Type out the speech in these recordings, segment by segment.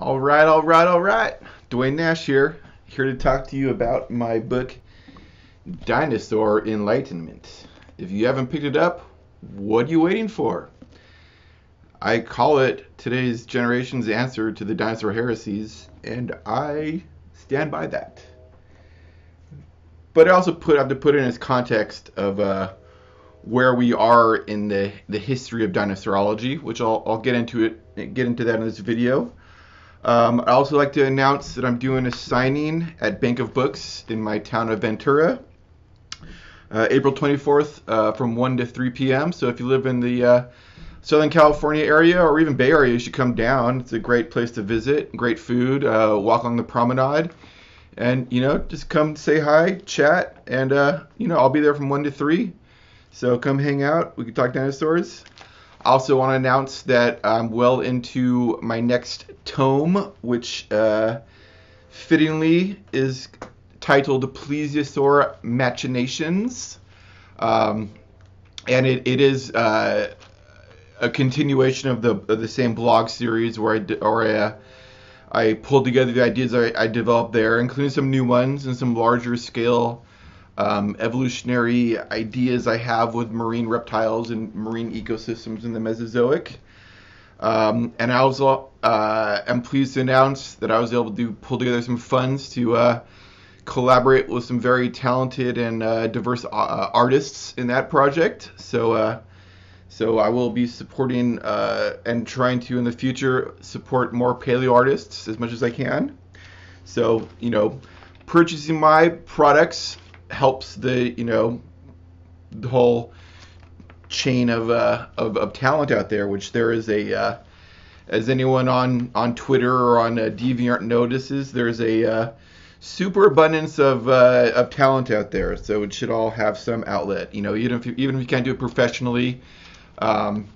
All right, all right, all right. Duane Nash here, here to talk to you about my book, Dinosaur Enlightenment. If you haven't picked it up, what are you waiting for? I call it today's generation's answer to the dinosaur heresies, and I stand by that. But I also put have to put it in its context of uh, where we are in the, the history of dinosaurology, which I'll, I'll get into it get into that in this video. Um, I also like to announce that I'm doing a signing at Bank of Books in my town of Ventura, uh, April 24th uh, from 1 to 3 p.m. So if you live in the uh, Southern California area or even Bay Area, you should come down. It's a great place to visit, great food, uh, walk on the promenade, and you know just come say hi, chat, and uh, you know I'll be there from 1 to 3. So come hang out. We can talk dinosaurs. I also want to announce that I'm well into my next tome, which uh, fittingly is titled Plesiosaur Machinations. Um, and it, it is uh, a continuation of the of the same blog series where I or I, uh, I pulled together the ideas I, I, developed there, including some new ones and some larger scale um, evolutionary ideas I have with marine reptiles and marine ecosystems in the Mesozoic. Um, and I also uh, am pleased to announce that I was able to pull together some funds to uh, collaborate with some very talented and uh, diverse uh, artists in that project. So, uh, so I will be supporting uh, and trying to in the future support more paleo artists as much as I can. So, you know, purchasing my products helps the you know the whole chain of uh, of, of talent out there, which there is a uh, as anyone on on Twitter or on uh, DeviantArt notices, there's a uh, super abundance of uh, of talent out there. So it should all have some outlet. You know, even if you, even if you can't do it professionally, um,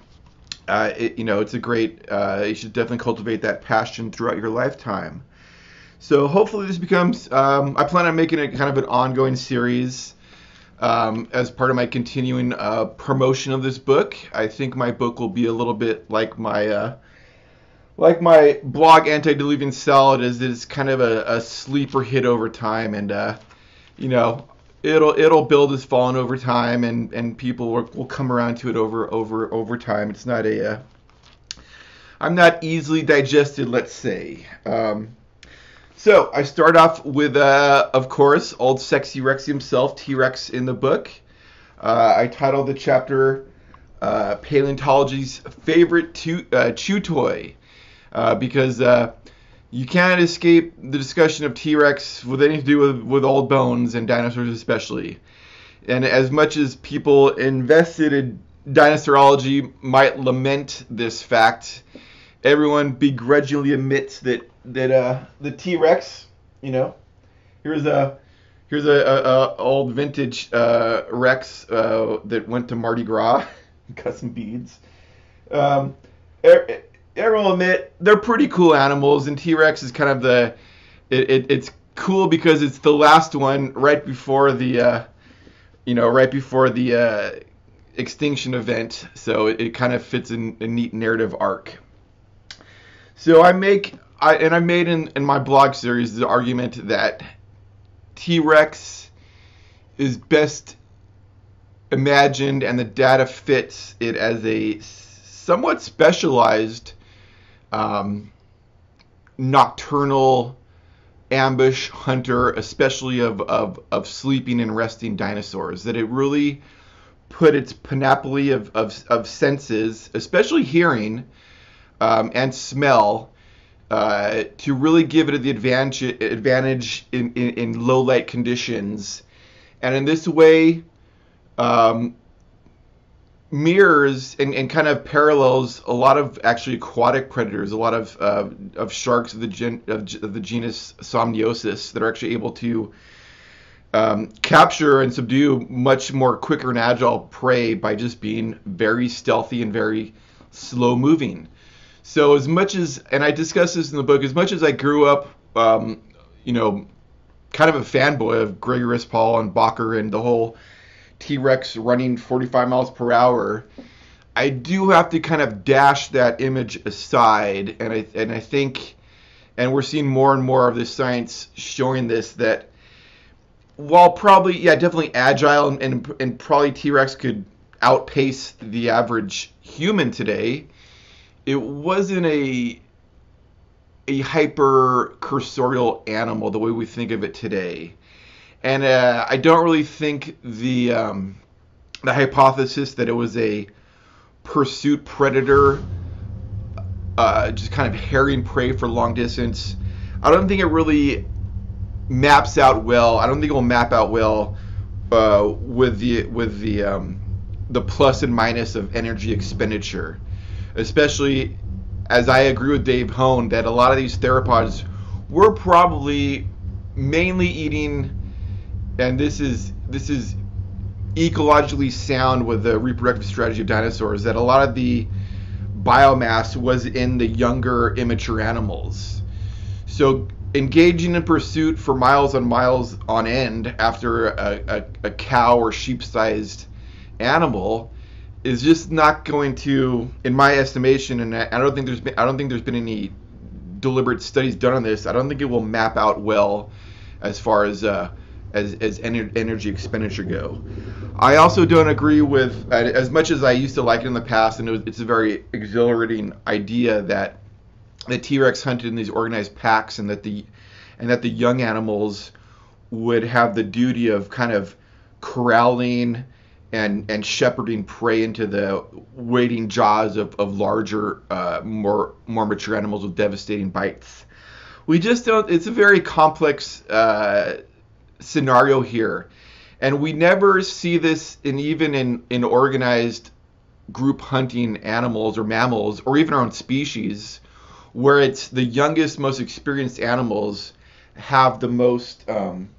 uh, it, you know, it's a great. Uh, you should definitely cultivate that passion throughout your lifetime. So hopefully this becomes. Um, I plan on making it kind of an ongoing series um, as part of my continuing uh, promotion of this book. I think my book will be a little bit like my uh, like my blog Antediluvian Salad is it's kind of a, a, sleeper hit over time, and uh, you know it'll it'll build as fallen over time, and and people will, will come around to it over over over time. It's not a uh, I'm not easily digested, let's say. Um, so I start off with, uh, of course, old sexy Rex himself, T Rex in the book. Uh, I titled the chapter uh, Paleontology's Favorite chew, uh, chew Toy uh, because uh, you can't escape the discussion of T Rex with anything to do with, with old bones and dinosaurs, especially. And as much as people invested in dinosaurology might lament this fact, everyone begrudgingly admits that that uh, the T Rex, you know, here's a here's a, a, a old vintage uh, Rex uh, that went to Mardi Gras, got some beads. Um, everyone will admit they're pretty cool animals, and T Rex is kind of the it, it, it's cool because it's the last one right before the uh, you know right before the uh, extinction event, so it, it kind of fits in a neat narrative arc. So I make I, and I made in, in my blog series the argument that T Rex is best imagined and the data fits it as a somewhat specialized um, nocturnal ambush hunter, especially of, of, of sleeping and resting dinosaurs. That it really put its panoply of, of, of senses, especially hearing um, and smell, uh, to really give it the advantage advantage in, in, in, low light conditions, and in this way, um, mirrors and, and kind of parallels a lot of actually aquatic predators, a lot of uh, of sharks of the gen, of, of, the genus Somniosus that are actually able to um, capture and subdue much more quicker and agile prey by just being very stealthy and very slow moving. So as much as, and I discuss this in the book, as much as I grew up, um, you know, kind of a fanboy of Gregory S. Paul and Bakker and the whole T-Rex running 45 miles per hour, I do have to kind of dash that image aside, and I and I think and we're seeing more and more of this science showing this that while probably yeah definitely agile and, and, and probably T-Rex could outpace the average human today, it wasn't a a hyper cursorial animal the way we think of it today. And uh, I don't really think the um, the hypothesis that it was a pursuit predator, uh, just kind of harrying prey for long distance. I don't think it really maps out well. I don't think it will map out well uh, with the with the um, the plus and minus of energy expenditure, especially as I agree with Dave Hone that a lot of these theropods were probably mainly eating, and this is this is ecologically sound with the reproductive strategy of dinosaurs that a lot of the biomass was in the younger immature animals. So engaging in pursuit for miles and miles on end after a, a, a cow or sheep-sized animal is just not going to, in my estimation, and I don't think there's been, I don't think there's been any deliberate studies done on this. I don't think it will map out well as far as uh, as as energy expenditure go. I also don't agree with as much as I used to like it in the past, and it was, it's a very exhilarating idea that the T-Rex hunted in these organized packs, and that the and that the young animals would have the duty of kind of corralling and and shepherding prey into the waiting jaws of, of larger, uh, more more mature animals with devastating bites. We just don't. It's a very complex uh, scenario here, and we never see this in even in in organized group hunting animals or mammals or even our own species, where it's the youngest, most experienced animals have the most um,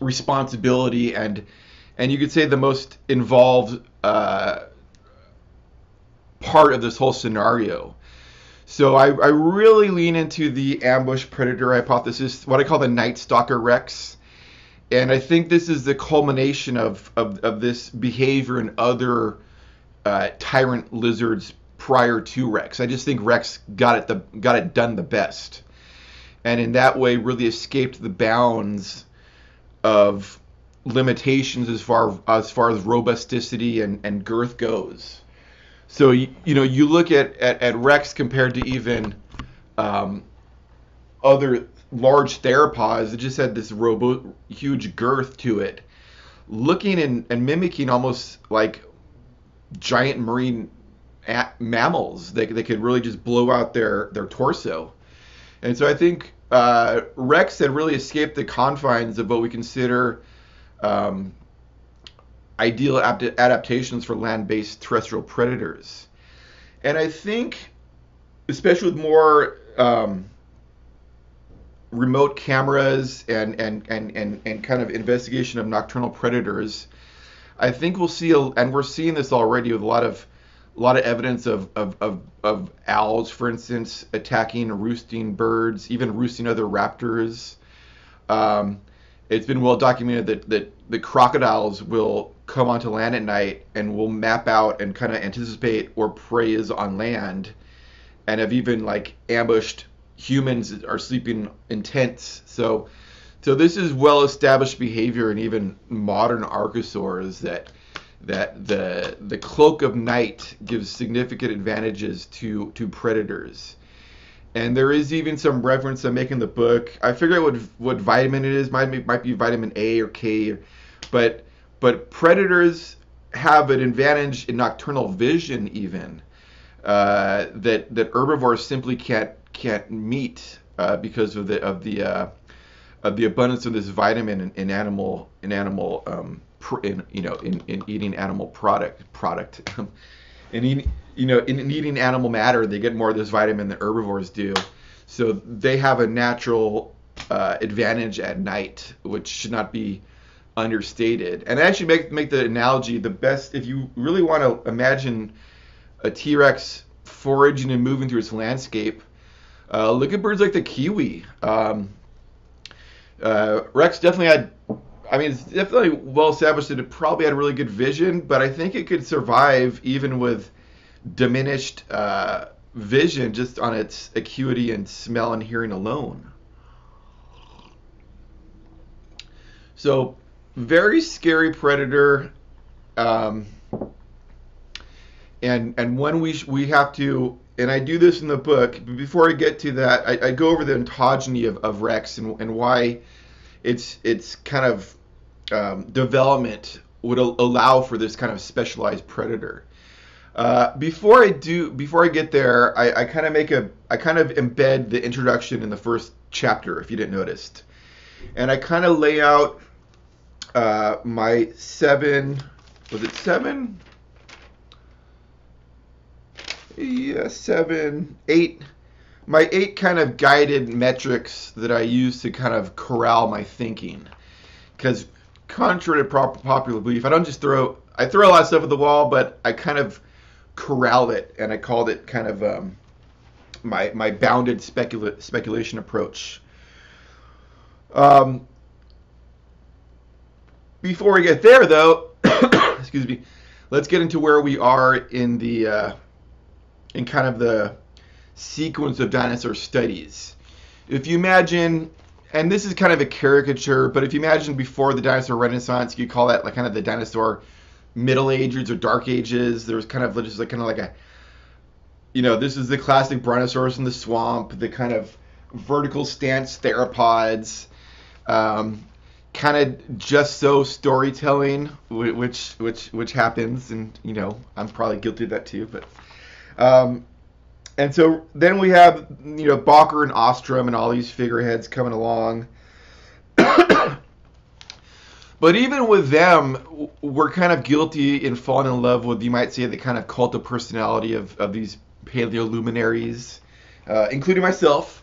responsibility and and you could say the most involved uh, part of this whole scenario. So I, I, really lean into the ambush predator hypothesis, what I call the Night Stalker Rex. And I think this is the culmination of, of, of this behavior in other uh, tyrant lizards prior to Rex. I just think Rex got it the got it done the best, and in that way really escaped the bounds of limitations as far as far as robusticity and, and girth goes. So you, you know you look at, at, at Rex compared to even um, other large theropods that just had this robo huge girth to it, looking and, and mimicking almost like giant marine mammals. They, they could really just blow out their, their torso. And so I think uh, Rex had really escaped the confines of what we consider um, ideal adaptations for land-based terrestrial predators. And I think, especially with more um, remote cameras and, and, and, and, and kind of investigation of nocturnal predators, I think we'll see, a, and we're seeing this already with a lot of a lot of evidence of, of, of, of owls, for instance, attacking roosting birds, even roosting other raptors. Um, it's been well documented that, that the crocodiles will come onto land at night and will map out and kind of anticipate where prey is on land and have even like ambushed humans are sleeping in tents. So so this is well established behavior in even modern archosaurs that that the the cloak of night gives significant advantages to to predators and there is even some reference I make in the book. I figure out what what vitamin it is. Might be, might be vitamin A or K, but but predators have an advantage in nocturnal vision even uh, that that herbivores simply can't can't meet uh, because of the of the uh, of the abundance of this vitamin in, in animal in animal um, in you know in, in eating animal product product. and eating, you know, in, in eating animal matter, they get more of this vitamin than herbivores do. So they have a natural uh, advantage at night, which should not be understated. And I actually make make the analogy the best if you really want to imagine a T-Rex foraging and moving through its landscape. Uh, look at birds like the kiwi. Um, uh, Rex definitely had I mean, it's definitely well established that it probably had a really good vision, but I think it could survive even with diminished uh, vision just on its acuity and smell and hearing alone. So, very scary predator. Um, and and when we we have to and I do this in the book. Before I get to that, I, I go over the ontogeny of, of Rex and, and why it's it's kind of um, development would al- allow for this kind of specialized predator. Uh, before I do, before I get there, I, I kind of make a, I kind of embed the introduction in the first chapter, if you didn't notice, and I kind of lay out uh, my seven, was it seven? Yeah, seven, eight. My eight kind of guided metrics that I use to kind of corral my thinking, because contrary to popular belief, I don't just throw, I throw a lot of stuff at the wall, but I kind of corral it, and I called it kind of um, my my bounded specula- speculation approach. Um, before we get there, though, excuse me, let's get into where we are in the uh, in kind of the sequence of dinosaur studies. If you imagine, and this is kind of a caricature, but if you imagine before the dinosaur renaissance, you call that like kind of the dinosaur Middle Ages or Dark Ages. There was kind of just like kind of like a, you know, this is the classic Brontosaurus in the swamp, the kind of vertical stance theropods, um, kind of just so storytelling, which which which happens, and you know, I'm probably guilty of that too, but. Um, and so then we have you know Bakker and Ostrom and all these figureheads coming along. But even with them, we're kind of guilty in falling in love with, you might say, the kind of cult of personality of, of these paleo luminaries, uh, including myself,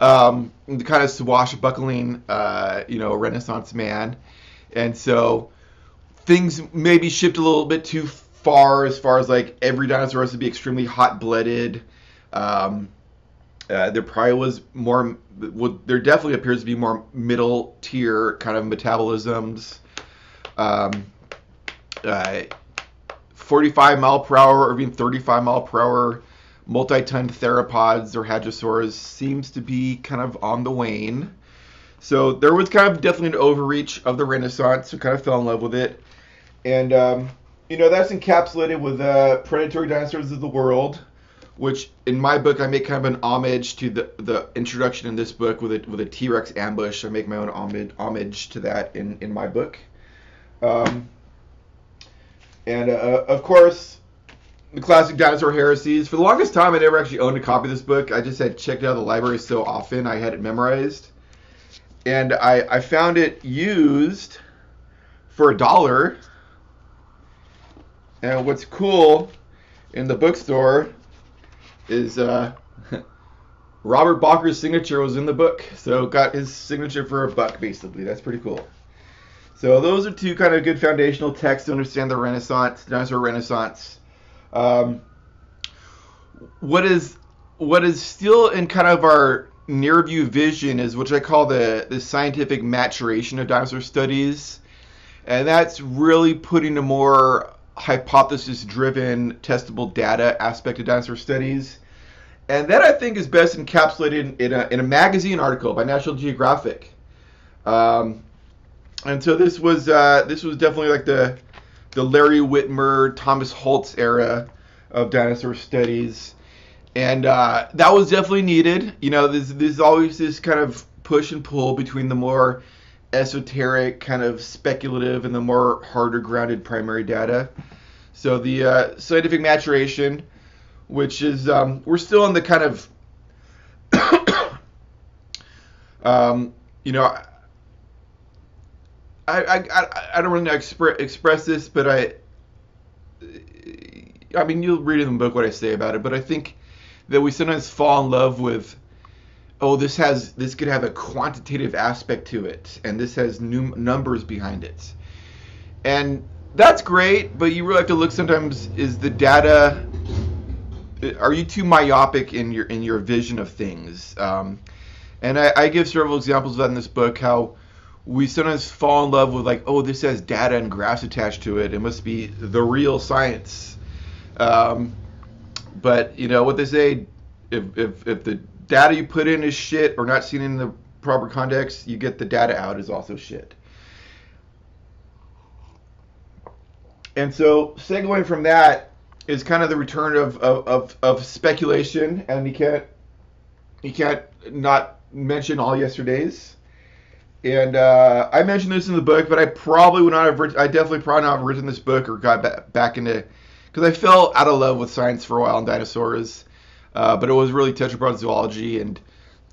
um, the kind of swashbuckling, uh, you know, Renaissance man. And so things maybe shift a little bit too far as far as like every dinosaur has to be extremely hot blooded. Um, uh, there probably was more. Well, there definitely appears to be more middle tier kind of metabolisms. Um, uh, 45 mile per hour or even 35 mile per hour multi-ton theropods or hadrosaurs seems to be kind of on the wane. So there was kind of definitely an overreach of the Renaissance. So kind of fell in love with it, and um, you know that's encapsulated with uh, predatory dinosaurs of the world which in my book I make kind of an homage to the the introduction in this book with a with a T-Rex ambush. I make my own homage homage to that in in my book. Um, and uh, of course, the classic dinosaur heresies. For the longest time, I never actually owned a copy of this book. I just had checked out of the library so often. I had it memorized, and I I found it used for a dollar. And what's cool in the bookstore is uh, Robert Bakker's signature was in the book, so got his signature for a buck basically. That's pretty cool. So those are two kind of good foundational texts to understand the Renaissance, dinosaur Renaissance. Um, what is what is still in kind of our near view vision is which I call the the scientific maturation of dinosaur studies, and that's really putting a more hypothesis driven testable data aspect of dinosaur studies. And that I think is best encapsulated in a, in a magazine article by National Geographic. Um, and so this was uh, this was definitely like the the Larry Witmer, Thomas Holtz era of dinosaur studies, and uh, that was definitely needed. You know, there's there's always this kind of push and pull between the more esoteric, kind of speculative, and the more harder grounded primary data. So the uh, scientific maturation, which is um, we're still in the kind of um, you know I, I, I, I don't really expre- express this, but I I mean you'll read in the book what I say about it, but I think that we sometimes fall in love with oh this has this could have a quantitative aspect to it and this has num- numbers behind it. And that's great but you really have to look sometimes is the data are you too myopic in your in your vision of things? Um, and I, I, give several examples of that in this book how we sometimes fall in love with like oh this has data and graphs attached to it. It must be the real science. Um, but you know what they say: if if if the data you put in is shit or not seen in the proper context, you get the data out is also shit. And so, segueing from that is kind of the return of, of, of, of speculation, and you can't you can't not mention all yesterday's. And uh, I mentioned this in the book, but I probably would not have. Written, I definitely probably not have written this book or got back, back into because I fell out of love with science for a while and dinosaurs. Uh, but it was really tetrapod zoology, and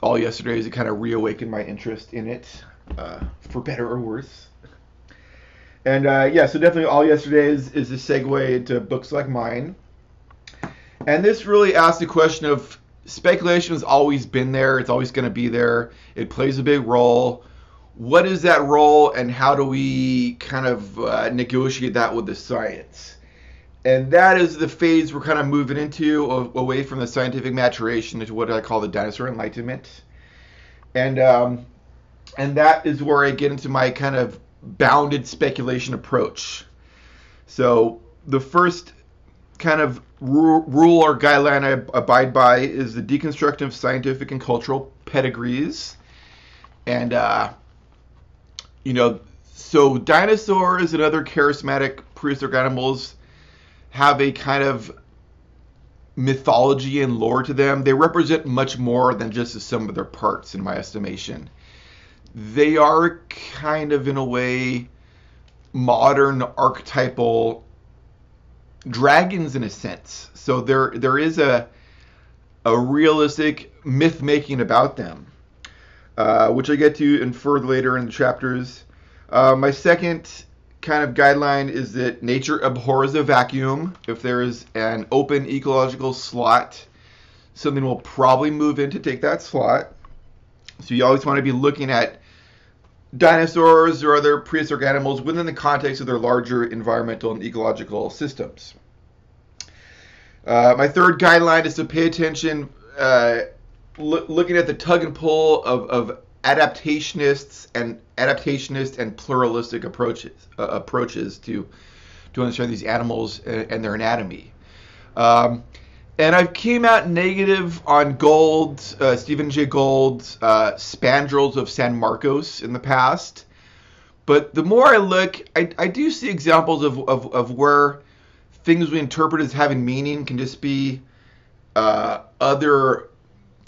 all yesterday's it kind of reawakened my interest in it, uh, for better or worse. And uh, yeah, so definitely all yesterday is is a segue into books like mine. And this really asks the question of speculation has always been there. It's always going to be there. It plays a big role. What is that role, and how do we kind of uh, negotiate that with the science? And that is the phase we're kind of moving into, away from the scientific maturation into what I call the dinosaur enlightenment. And um, and that is where I get into my kind of bounded speculation approach. So the first kind of rule or guideline I abide by is the deconstruction of scientific and cultural pedigrees. And, uh, you know, so dinosaurs and other charismatic prehistoric animals have a kind of mythology and lore to them. They represent much more than just the sum of their parts, in my estimation. They are kind of, in a way, modern archetypal dragons in a sense. So there there is a a realistic myth making about them, uh, which I get to infer later in the chapters. Uh, my second kind of guideline is that nature abhors a vacuum. If there is an open ecological slot, something will probably move in to take that slot. So you always want to be looking at dinosaurs or other prehistoric animals within the context of their larger environmental and ecological systems. Uh, my third guideline is to pay attention, uh, lo- looking at the tug and pull of, of adaptationists and adaptationist and pluralistic approaches uh, approaches to to understand these animals and, and their anatomy. Um, and I came out negative on Gould, uh, Stephen Jay Gould's uh, Spandrels of San Marcos in the past. But the more I look, I, I do see examples of, of, of where things we interpret as having meaning can just be uh, other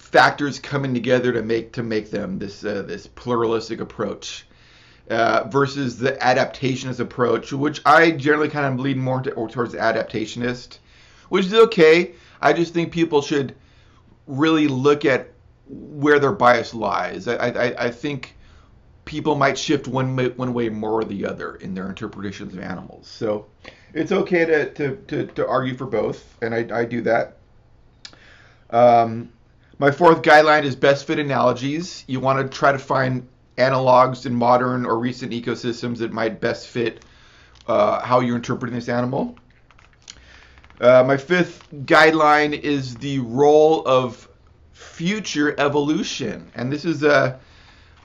factors coming together to make to make them this uh, this pluralistic approach uh, versus the adaptationist approach, which I generally kind of lean more to, towards the adaptationist, which is okay. I just think people should really look at where their bias lies. I, I, I think people might shift one one way more or the other in their interpretations of animals. So it's okay to, to, to, to argue for both, and I, I do that. Um, my fourth guideline is best fit analogies. You want to try to find analogs in modern or recent ecosystems that might best fit uh, how you're interpreting this animal. Uh, my fifth guideline is the role of future evolution, and this is a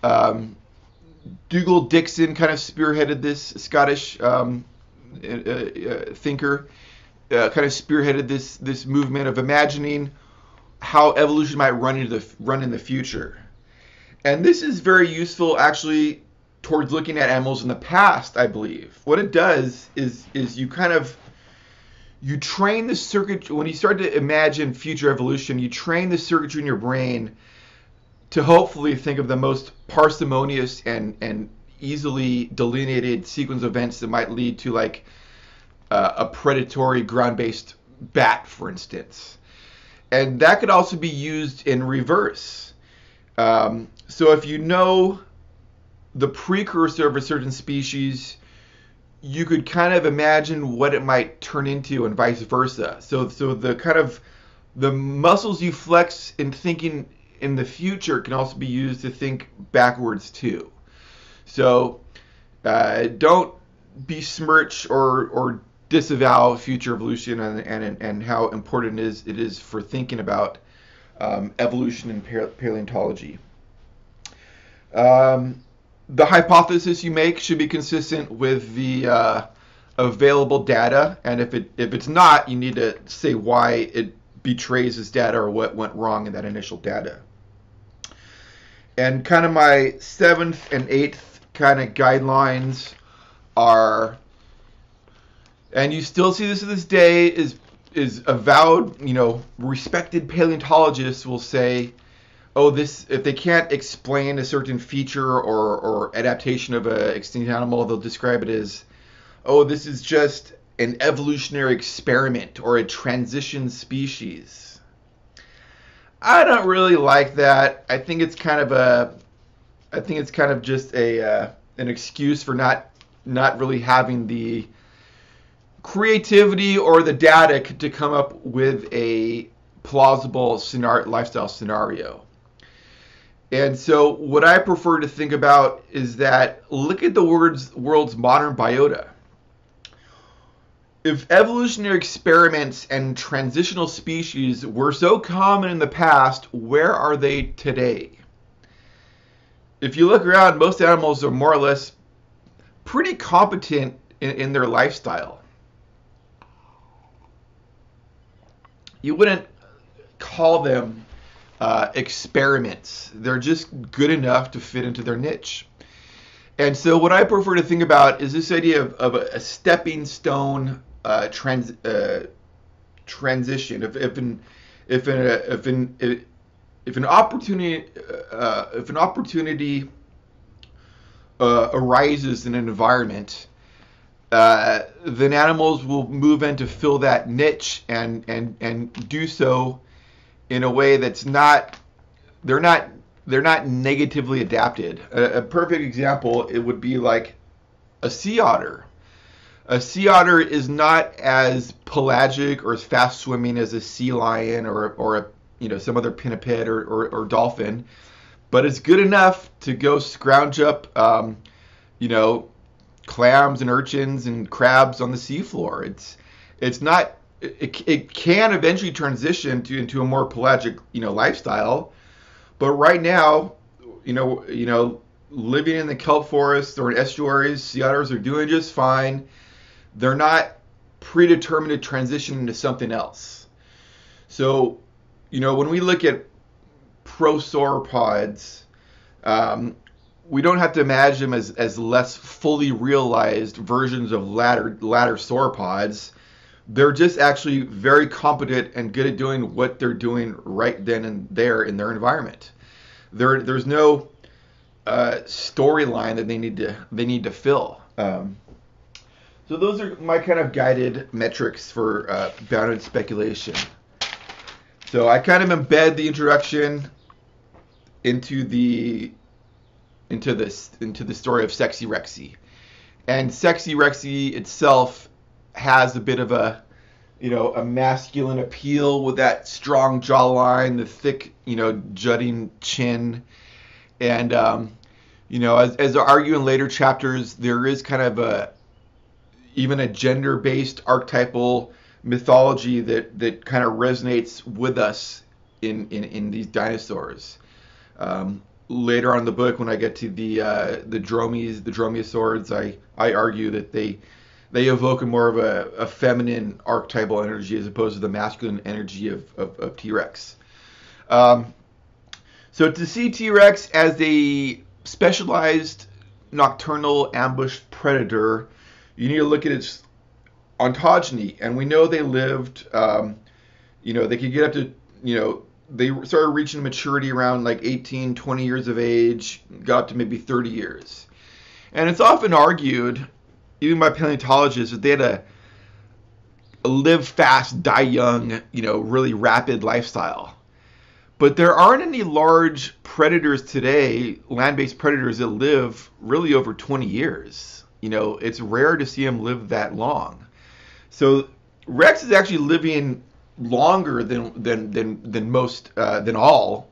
um, Dougal Dixon kind of spearheaded this Scottish um, uh, uh, thinker, uh, kind of spearheaded this this movement of imagining how evolution might run into the run in the future, and this is very useful actually towards looking at animals in the past. I believe what it does is is you kind of you train the circuit when you start to imagine future evolution you train the circuitry in your brain to hopefully think of the most parsimonious and and easily delineated sequence of events that might lead to like uh, a predatory ground-based bat for instance and that could also be used in reverse um, so if you know the precursor of a certain species you could kind of imagine what it might turn into and vice versa. So so the kind of the muscles you flex in thinking in the future can also be used to think backwards too. So uh, don't besmirch or or disavow future evolution and and, and how important it is it is for thinking about um, evolution and paleontology. Um, the hypothesis you make should be consistent with the uh, available data, and if it if it's not, you need to say why it betrays this data or what went wrong in that initial data. And kind of my seventh and eighth kind of guidelines are, and you still see this to this day, is is avowed, you know, respected paleontologists will say, oh, this if they can't explain a certain feature or or adaptation of an extinct animal, they'll describe it as, oh, this is just an evolutionary experiment or a transition species. I don't really like that. I think it's kind of a, I think it's kind of just a uh, an excuse for not not really having the creativity or the data to come up with a plausible scenario, lifestyle scenario. And so, what I prefer to think about is that look at the words, world's modern biota. If evolutionary experiments and transitional species were so common in the past, where are they today? If you look around, most animals are more or less pretty competent in, in their lifestyle. You wouldn't call them uh, experiments. They're just good enough to fit into their niche. And so, what I prefer to think about is this idea of, of a, stepping stone uh, trans, uh, transition. If, if an if an if an if an opportunity uh, if an opportunity uh, arises in an environment, uh, then animals will move in to fill that niche and and and do so in a way that's not they're not they're not negatively adapted. A, a perfect example it would be like a sea otter. A sea otter is not as pelagic or as fast swimming as a sea lion or or a you know some other pinniped or, or, or dolphin, but it's good enough to go scrounge up um, you know clams and urchins and crabs on the seafloor. It's it's not it, it can eventually transition to into a more pelagic you know lifestyle. But right now you know you know living in the kelp forests or in estuaries sea otters are doing just fine. They're not predetermined to transition into something else. So you know when we look at prosauropods um, we don't have to imagine them as, as less fully realized versions of latter latter sauropods they're just actually very competent and good at doing what they're doing right then and there in their environment. There, there's no uh, storyline that they need to they need to fill. Um, so those are my kind of guided metrics for uh, bounded speculation. So I kind of embed the introduction into the into this into the story of Sexy Rexy, and Sexy Rexy itself has a bit of a you know a masculine appeal with that strong jawline, the thick you know jutting chin, and um, you know as as I argue in later chapters, there is kind of a even a gender-based archetypal mythology that that kind of resonates with us in in, in these dinosaurs. Um, later on in the book, when I get to the uh, the dromies, the dromaeosaurids, I I argue that they they evoke a more of a, a, feminine archetypal energy as opposed to the masculine energy of, of, of T-Rex. Um, so to see T-Rex as a specialized nocturnal ambush predator, you need to look at its ontogeny, and we know they lived. Um, you know, they could get up to you know they started reaching maturity around like 18, 20 years of age, got to maybe 30 years. And it's often argued even by paleontologists, that they had a, a live fast, die young, you know, really rapid lifestyle. But there aren't any large predators today, land-based predators that live really over 20 years. You know, it's rare to see them live that long. So Rex is actually living longer than than than than most uh, than all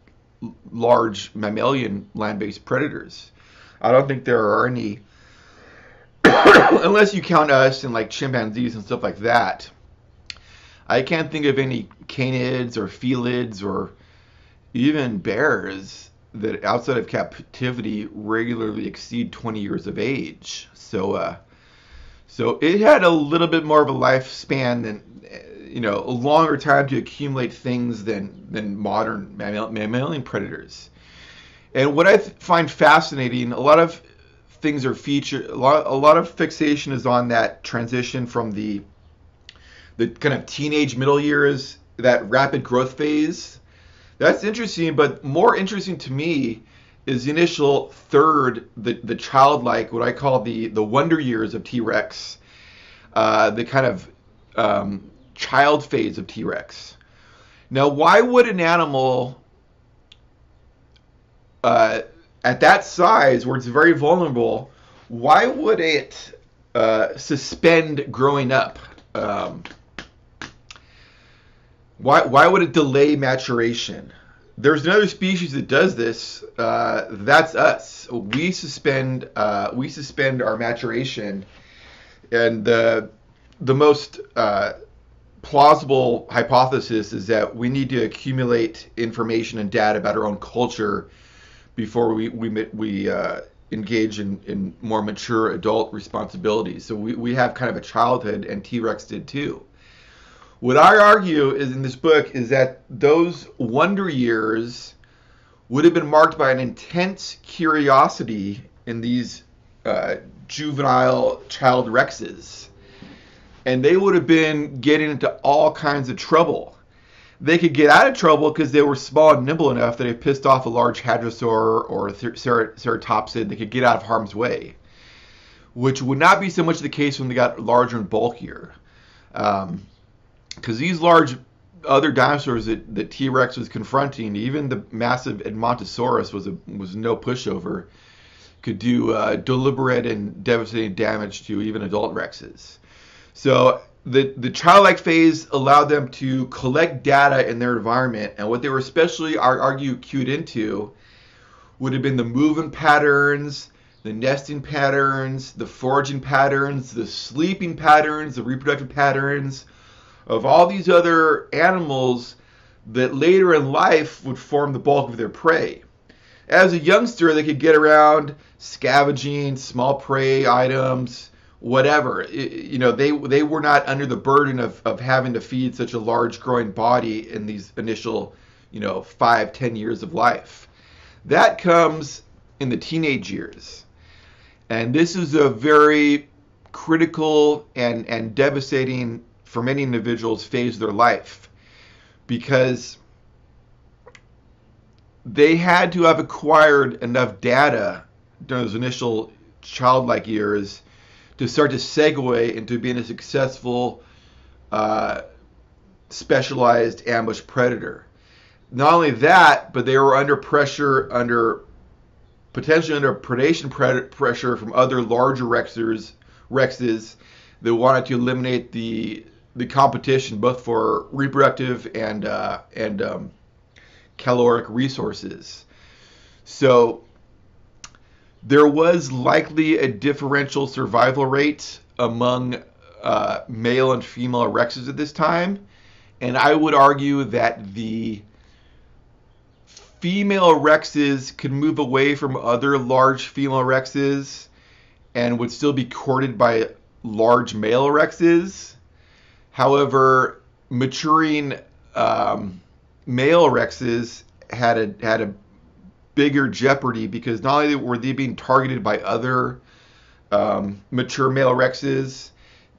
large mammalian land-based predators. I don't think there are any unless you count us and like chimpanzees and stuff like that, I can't think of any canids or felids or even bears that outside of captivity regularly exceed 20 years of age. So, uh, so it had a little bit more of a lifespan than you know a longer time to accumulate things than than modern mammalian predators. And what I th- find fascinating, a lot of things are featured. A lot, a lot of fixation is on that transition from the the kind of teenage middle years, that rapid growth phase. That's interesting, but more interesting to me is the initial third, the the childlike, what I call the the wonder years of T Rex, uh, the kind of um, child phase of T Rex. Now, why would an animal uh, at that size, where it's very vulnerable, why would it uh, suspend growing up? Um, why, why would it delay maturation? There's another species that does this. Uh, that's us. We suspend uh, we suspend our maturation, and the the most uh, plausible hypothesis is that we need to accumulate information and data about our own culture before we we we uh, engage in, in more mature adult responsibilities. So we, we have kind of a childhood, and T Rex did too. What I argue is in this book is that those wonder years would have been marked by an intense curiosity in these uh, juvenile child Rexes. And they would have been getting into all kinds of trouble they could get out of trouble because they were small and nimble enough that if pissed off a large hadrosaur or a ceratopsid, they could get out of harm's way, which would not be so much the case when they got larger and bulkier. Because um, these large other dinosaurs that, that T-Rex was confronting, even the massive Edmontosaurus was a, was no pushover, could do uh, deliberate and devastating damage to even adult Rexes. So the the childlike phase allowed them to collect data in their environment, and what they were especially argue cued into would have been the moving patterns, the nesting patterns, the foraging patterns, the sleeping patterns, the reproductive patterns of all these other animals that later in life would form the bulk of their prey. As a youngster, they could get around scavenging small prey items, whatever. you know, they they were not under the burden of, of having to feed such a large growing body in these initial, you know, five, ten years of life. That comes in the teenage years. And this is a very critical and, and devastating for many individuals phase of their life because they had to have acquired enough data during those initial childlike years to start to segue into being a successful uh, specialized ambush predator. Not only that, but they were under pressure, under potentially under predation pressure from other larger rexers, rexes that wanted to eliminate the the competition both for reproductive and uh, and um, caloric resources. So there was likely a differential survival rate among uh, male and female rexes at this time, and I would argue that the female rexes could move away from other large female rexes and would still be courted by large male rexes. However, maturing um, male rexes had a had a bigger jeopardy because not only were they being targeted by other um, mature male rexes,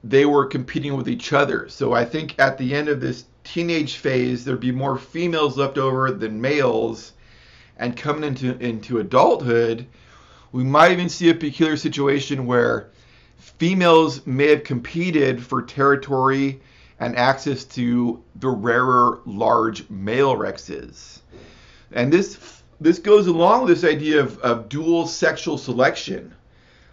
they were competing with each other. So I think at the end of this teenage phase, there'd be more females left over than males, and coming into into adulthood, we might even see a peculiar situation where females may have competed for territory and access to the rarer large male rexes. And this this goes along with this idea of, of dual sexual selection,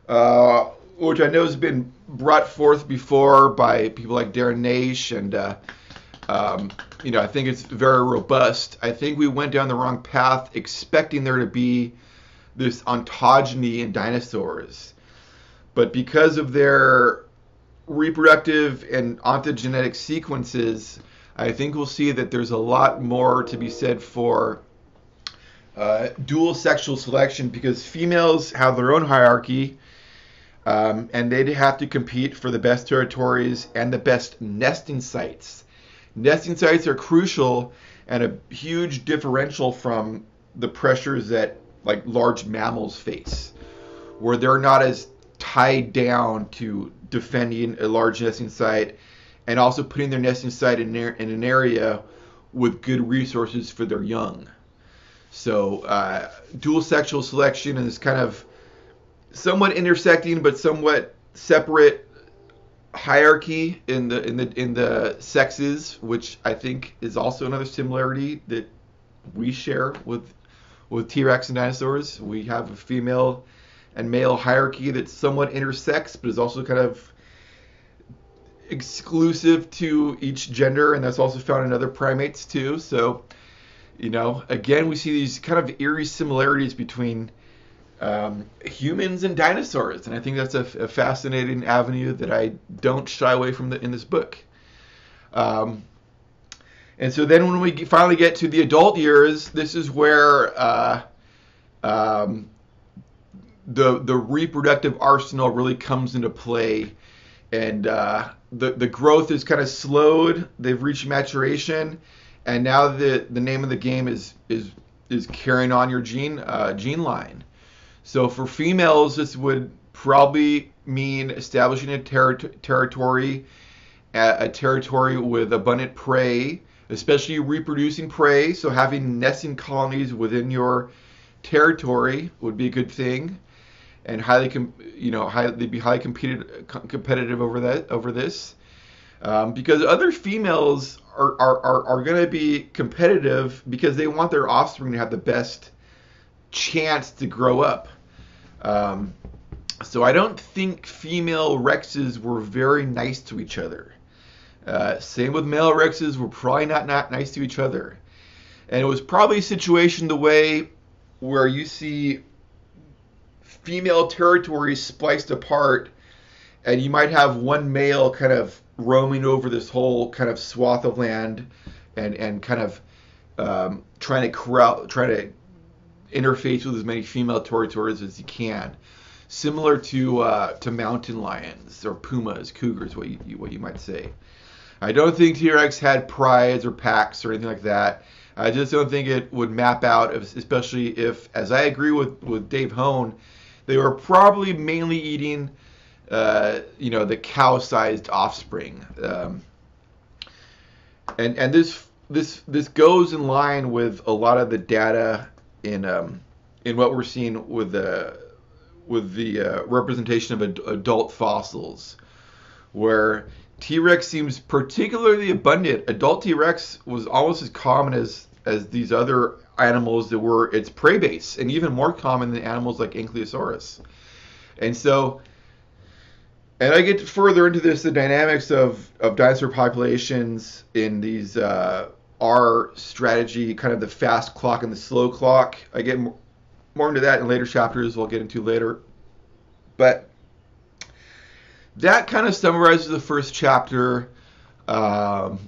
uh, which I know has been brought forth before by people like Darren Naish, and uh, um, you know I think it's very robust. I think we went down the wrong path, expecting there to be this ontogeny in dinosaurs, but because of their reproductive and ontogenetic sequences, I think we'll see that there's a lot more to be said for uh, dual sexual selection because females have their own hierarchy um, and they have to compete for the best territories and the best nesting sites. nesting sites are crucial and a huge differential from the pressures that like large mammals face, where they're not as tied down to defending a large nesting site and also putting their nesting site in, in an area with good resources for their young. So uh, dual sexual selection is kind of somewhat intersecting but somewhat separate hierarchy in the in the in the sexes, which I think is also another similarity that we share with with T-Rex and dinosaurs. We have a female and male hierarchy that somewhat intersects, but is also kind of exclusive to each gender, and that's also found in other primates too. So, you know, again, we see these kind of eerie similarities between um, humans and dinosaurs, and I think that's a, a, fascinating avenue that I don't shy away from the, in this book. Um, and so then when we finally get to the adult years, this is where uh, um, the the reproductive arsenal really comes into play, and uh, the the growth is kind of slowed. They've reached maturation, and now the the name of the game is is is carrying on your gene uh, gene line. So for females, this would probably mean establishing a ter- territory, a, a territory with abundant prey, especially reproducing prey. So having nesting colonies within your territory would be a good thing, and highly, com- you know, high, they'd be highly competed, competitive over that over this, um, because other females are are, are, are going to be competitive because they want their offspring to have the best chance to grow up. Um, so I don't think female Rexes were very nice to each other. Uh, same with male Rexes, were probably not, not nice to each other. And it was probably a situation the way where you see female territories spliced apart, and you might have one male kind of roaming over this whole kind of swath of land and, and kind of um, trying to corral, trying to interface with as many female territories as you can. Similar to uh, to mountain lions or pumas, cougars, what you what you might say. I don't think T-Rex had prides or packs or anything like that. I just don't think it would map out, especially if, as I agree with, with Dave Hone, they were probably mainly eating, uh, you know, the cow-sized offspring. Um, and and this this this goes in line with a lot of the data in um, in what we're seeing with the with the uh, representation of ad- adult fossils, where T-Rex seems particularly abundant. Adult T-Rex was almost as common as as these other animals that were its prey base, and even more common than animals like Ankylosaurus. And so, and I get further into this, the dynamics of of dinosaur populations in these uh, our strategy, kind of the fast clock and the slow clock. I get more, more into that in later chapters. We'll get into later, but that kind of summarizes the first chapter. Um,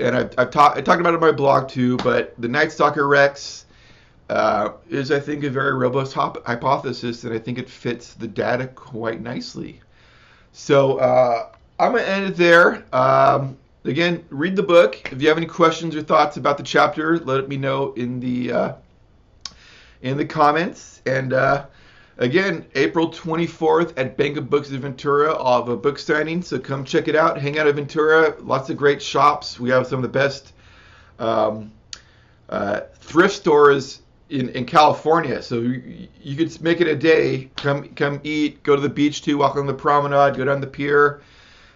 and I've, I've ta- I talked about it in my blog too, but the Night Stalker Rex uh, is, I think, a very robust hop- hypothesis, and I think it fits the data quite nicely. So uh, I'm going to end it there. Um, again, read the book. If you have any questions or thoughts about the chapter, let me know in the uh, in the comments. And uh, again, April 24th at Bank of Books of Ventura, I'll have a book signing. So come check it out. Hang out at Ventura. Lots of great shops. We have some of the best um, uh, thrift stores in, in California. So you, you could make it a day. Come come eat. Go to the beach too. Walk on the promenade. Go down the pier.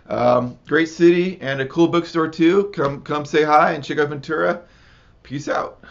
Um, great city and a cool bookstore too. Come come say hi and check out Ventura. Peace out.